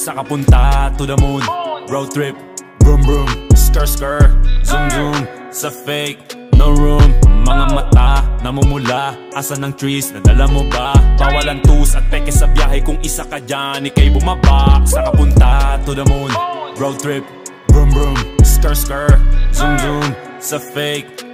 Saka punta to the moon. Road trip. Vroom vroom. Skr skr Zoom zoom. Sa fake No room. Mga mata Namumula. Asa ng trees? Nadala mo ba? Bawalan tus at peke sa biyahe Kung isa ka dyan Ika'y bumaba. Saka punta to the moon. Road trip. Vroom vroom. Skr skr Zoom zoom. Sa fake